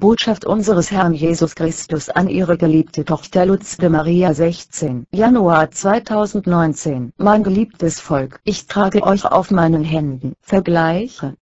Botschaft unseres Herrn Jesus Christus an ihre geliebte Tochter Lutz de Maria 16. Januar 2019 Mein geliebtes Volk, ich trage euch auf meinen Händen. Vergleiche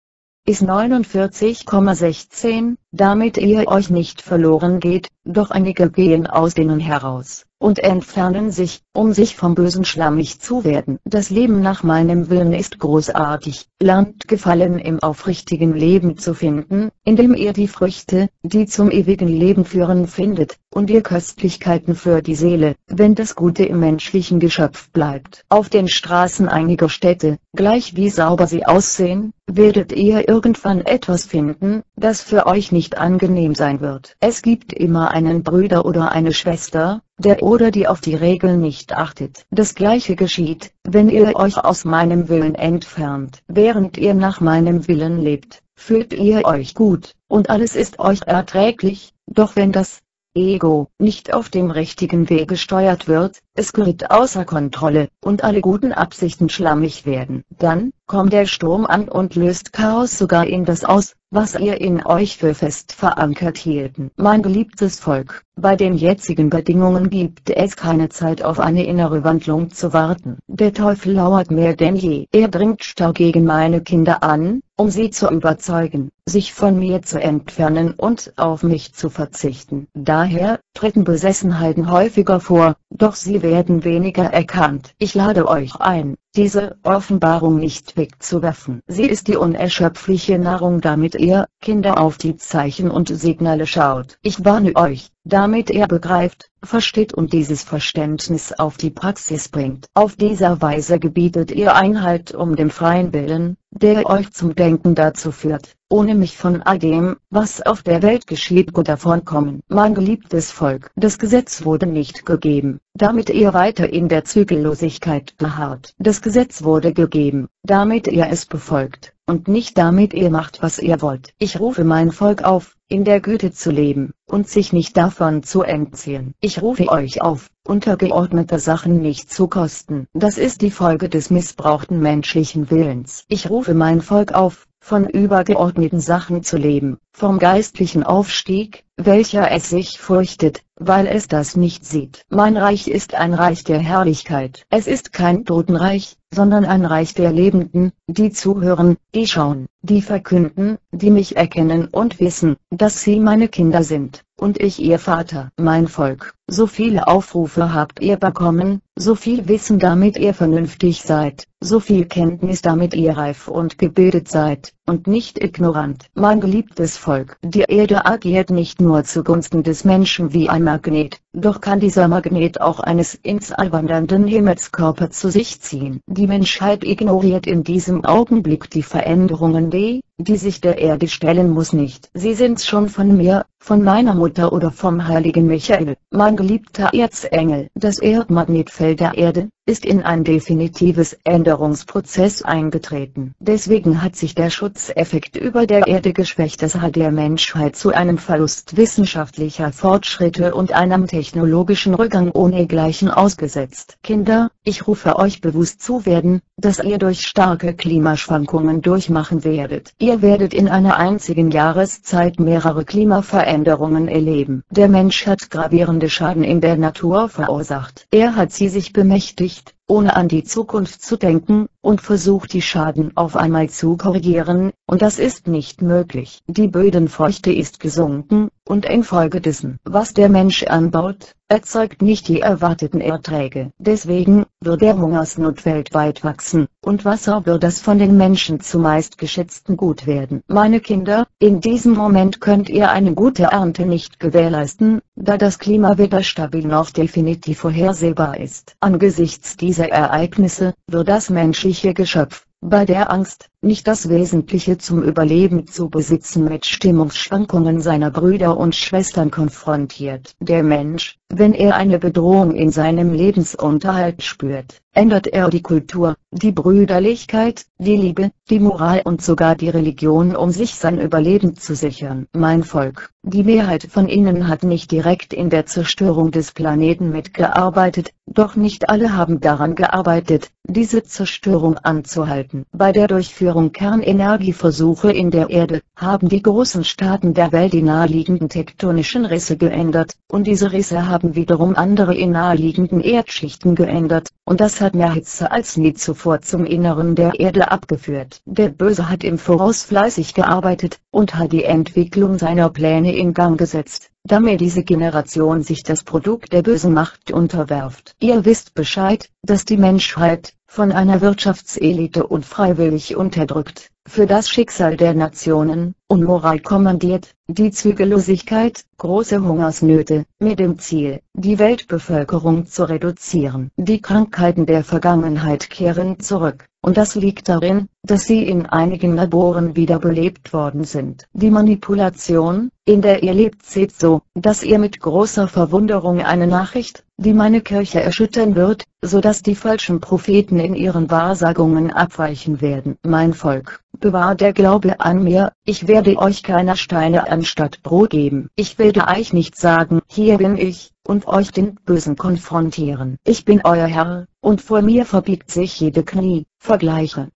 ist 49,16, damit ihr euch nicht verloren geht, doch einige gehen aus denen heraus und entfernen sich, um sich vom Bösen schlammig zu werden. Das Leben nach meinem Willen ist großartig, lernt Gefallen im aufrichtigen Leben zu finden, indem ihr die Früchte, die zum ewigen Leben führen findet, und ihr Köstlichkeiten für die Seele, wenn das Gute im menschlichen Geschöpf bleibt. Auf den Straßen einiger Städte, gleich wie sauber sie aussehen, werdet ihr irgendwann etwas finden, das für euch nicht angenehm sein wird. Es gibt immer einen Bruder oder eine Schwester, der oder die auf die Regeln nicht achtet. Das gleiche geschieht, wenn ihr euch aus meinem Willen entfernt. Während ihr nach meinem Willen lebt, fühlt ihr euch gut, und alles ist euch erträglich, doch wenn das Ego nicht auf dem richtigen Weg gesteuert wird, es gerät außer Kontrolle, und alle guten Absichten schlammig werden. Dann, kommt der Sturm an und löst Chaos sogar in das aus, was ihr in euch für fest verankert hielten. Mein geliebtes Volk, bei den jetzigen Bedingungen gibt es keine Zeit auf eine innere Wandlung zu warten. Der Teufel lauert mehr denn je. Er dringt stark gegen meine Kinder an, um sie zu überzeugen, sich von mir zu entfernen und auf mich zu verzichten. Daher, treten Besessenheiten häufiger vor, doch sie werden weniger erkannt. Ich lade euch ein, diese Offenbarung nicht wegzuwerfen. Sie ist die unerschöpfliche Nahrung damit ihr, Kinder auf die Zeichen und Signale schaut. Ich warne euch, damit ihr begreift, versteht und dieses Verständnis auf die Praxis bringt. Auf dieser Weise gebietet ihr Einhalt um dem freien Willen, der euch zum Denken dazu führt, ohne mich von all dem, was auf der Welt geschieht gut davonkommen. Mein geliebtes Volk, das Gesetz wurde nicht gegeben, damit ihr weiter in der Zügellosigkeit beharrt. Das Gesetz wurde gegeben, damit ihr es befolgt, und nicht damit ihr macht was ihr wollt. Ich rufe mein Volk auf, in der Güte zu leben, und sich nicht davon zu entziehen. Ich rufe euch auf, untergeordnete Sachen nicht zu kosten. Das ist die Folge des missbrauchten menschlichen Willens. Ich rufe mein Volk auf, von übergeordneten Sachen zu leben, vom geistlichen Aufstieg, welcher es sich fürchtet, weil es das nicht sieht. Mein Reich ist ein Reich der Herrlichkeit. Es ist kein Totenreich, sondern ein Reich der Lebenden, die zuhören, die schauen, die verkünden, die mich erkennen und wissen, dass sie meine Kinder sind, und ich ihr Vater. Mein Volk, so viele Aufrufe habt ihr bekommen, so viel Wissen damit ihr vernünftig seid, so viel Kenntnis damit ihr reif und gebildet seid, und nicht ignorant. Mein geliebtes Volk, die Erde agiert nicht nur zugunsten des Menschen wie ein Magnet, doch kann dieser Magnet auch eines ins All wandernden Himmelskörper zu sich ziehen. Die Menschheit ignoriert in diesem Augenblick die Veränderungen die, die sich der Erde stellen muss nicht. Sie sind schon von mir, von meiner Mutter oder vom heiligen Michael, mein geliebter Erzengel. Das Erdmagnetfeld der Erde, ist in ein definitives Änderungsprozess eingetreten. Deswegen hat sich der Schutzeffekt über der Erde geschwächt. Es hat der Menschheit zu einem Verlust wissenschaftlicher Fortschritte und einem technologischen Rückgang ohnegleichen ausgesetzt. Kinder, ich rufe euch bewusst zu werden, dass ihr durch starke Klimaschwankungen durchmachen werdet. Ihr werdet in einer einzigen Jahreszeit mehrere Klimaveränderungen erleben. Der Mensch hat gravierende Schaden in der Natur verursacht. Er hat sie sich bemächtigt first ohne an die Zukunft zu denken, und versucht die Schaden auf einmal zu korrigieren, und das ist nicht möglich. Die Bödenfeuchte ist gesunken, und infolgedessen, was der Mensch anbaut, erzeugt nicht die erwarteten Erträge. Deswegen, wird der Hungersnot weltweit wachsen, und Wasser wird das von den Menschen zumeist geschätzten Gut werden. Meine Kinder, in diesem Moment könnt ihr eine gute Ernte nicht gewährleisten, da das Klima weder stabil noch definitiv vorhersehbar ist. Angesichts dieser Ereignisse, wird das menschliche Geschöpf, bei der Angst, nicht das Wesentliche zum Überleben zu besitzen mit Stimmungsschwankungen seiner Brüder und Schwestern konfrontiert. Der Mensch, wenn er eine Bedrohung in seinem Lebensunterhalt spürt, ändert er die Kultur, die Brüderlichkeit, die Liebe, die Moral und sogar die Religion um sich sein Überleben zu sichern. Mein Volk, die Mehrheit von ihnen hat nicht direkt in der Zerstörung des Planeten mitgearbeitet, doch nicht alle haben daran gearbeitet, diese Zerstörung anzuhalten. Bei der Durchführung Durchführung Kernenergieversuche in der Erde, haben die großen Staaten der Welt die naheliegenden tektonischen Risse geändert, und diese Risse haben wiederum andere in naheliegenden Erdschichten geändert, und das hat mehr Hitze als nie zuvor zum Inneren der Erde abgeführt. Der Böse hat im Voraus fleißig gearbeitet, und hat die Entwicklung seiner Pläne in Gang gesetzt damit diese Generation sich das Produkt der bösen Macht unterwerft. Ihr wisst Bescheid, dass die Menschheit, von einer Wirtschaftselite unfreiwillig unterdrückt, für das Schicksal der Nationen, Unmoral kommandiert, die Zügellosigkeit, große Hungersnöte, mit dem Ziel, die Weltbevölkerung zu reduzieren. Die Krankheiten der Vergangenheit kehren zurück, und das liegt darin, dass sie in einigen Laboren wiederbelebt worden sind. Die Manipulation, in der ihr lebt seht so, dass ihr mit großer Verwunderung eine Nachricht, die meine Kirche erschüttern wird, so dass die falschen Propheten in ihren Wahrsagungen abweichen werden. Mein Volk, bewahrt der Glaube an mir, ich werde euch keiner Steine anstatt Brot geben. Ich werde euch nicht sagen, hier bin ich, und euch den Bösen konfrontieren. Ich bin euer Herr, und vor mir verbiegt sich jede Knie. Vergleiche.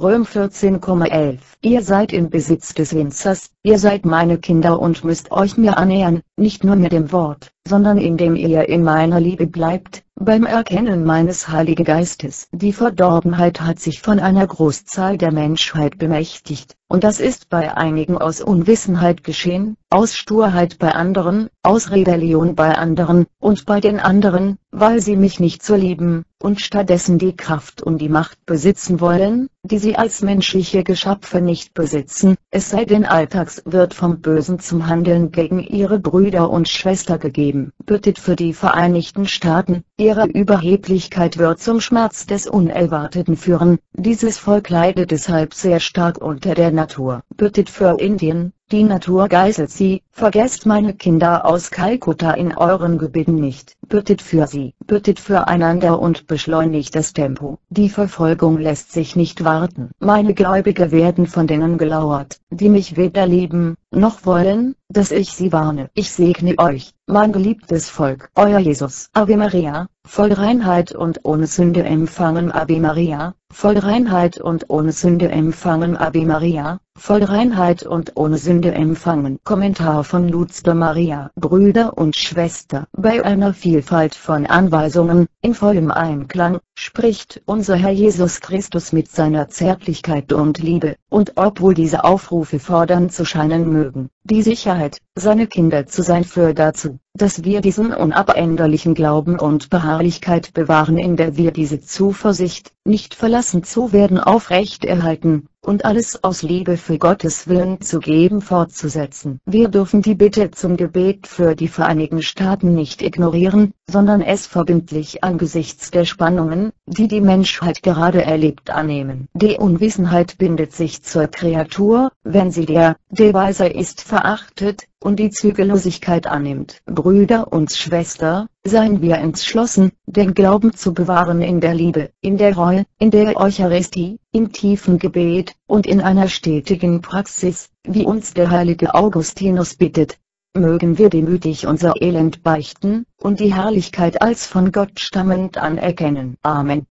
Röm 14,11 Ihr seid im Besitz des Winzers, ihr seid meine Kinder und müsst euch mir annähern, nicht nur mit dem Wort, sondern indem ihr in meiner Liebe bleibt, beim Erkennen meines Heiligen Geistes. Die Verdorbenheit hat sich von einer Großzahl der Menschheit bemächtigt, und das ist bei einigen aus Unwissenheit geschehen, aus Sturheit bei anderen, aus Rebellion bei anderen, und bei den anderen, weil sie mich nicht so lieben, und stattdessen die Kraft und die Macht besitzen wollen, die sie als menschliche Geschöpfe nicht besitzen, es sei denn Alltags wird vom Bösen zum Handeln gegen ihre Brüder und Schwester gegeben. Bittet für die Vereinigten Staaten, ihre Überheblichkeit wird zum Schmerz des Unerwarteten führen, dieses Volk leidet deshalb sehr stark unter der Natur. Bittet für Indien, die Natur geißelt sie, vergesst meine Kinder aus Kalkutta in euren Gebeten nicht. Bittet für sie, bittet füreinander und beschleunigt das Tempo. Die Verfolgung lässt sich nicht warten. Meine Gläubige werden von denen gelauert, die mich weder lieben, noch wollen, dass ich sie warne. Ich segne euch, mein geliebtes Volk. Euer Jesus. Ave Maria, voll Reinheit und ohne Sünde empfangen Ave Maria, voll Reinheit und ohne Sünde empfangen Ave Maria, voll Reinheit und ohne Sünde empfangen. Kommentar von Lutz Maria. Brüder und Schwester. Bei einer Vielfalt von Anweisungen, in vollem Einklang, spricht unser Herr Jesus Christus mit seiner Zärtlichkeit und Liebe, und obwohl diese Aufrufe fordernd zu scheinen mögen, die Sicherheit, seine Kinder zu sein führt dazu, dass wir diesen unabänderlichen Glauben und Beharrlichkeit bewahren in der wir diese Zuversicht, nicht verlassen zu werden aufrecht erhalten, und alles aus Liebe für Gottes Willen zu geben fortzusetzen. Wir dürfen die Bitte zum Gebet für die Vereinigten Staaten nicht ignorieren, sondern es verbindlich angesichts der Spannungen, die die Menschheit gerade erlebt annehmen. Die Unwissenheit bindet sich zur Kreatur, wenn sie der, der weiser ist verachtet, und die Zügellosigkeit annimmt. Brüder und Schwester, seien wir entschlossen, den Glauben zu bewahren in der Liebe, in der Reue, in der Eucharistie, im tiefen Gebet, und in einer stetigen Praxis, wie uns der heilige Augustinus bittet. Mögen wir demütig unser Elend beichten, und die Herrlichkeit als von Gott stammend anerkennen. Amen.